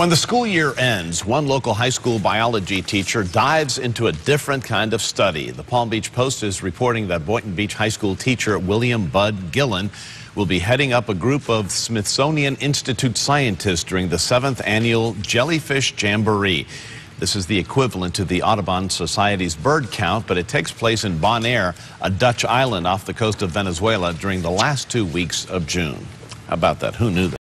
When the school year ends, one local high school biology teacher dives into a different kind of study. The Palm Beach Post is reporting that Boynton Beach High School teacher William Bud Gillan will be heading up a group of Smithsonian Institute scientists during the seventh annual Jellyfish Jamboree. This is the equivalent to the Audubon Society's bird count, but it takes place in Bonaire, a Dutch island off the coast of Venezuela, during the last two weeks of June. How about that? Who knew that?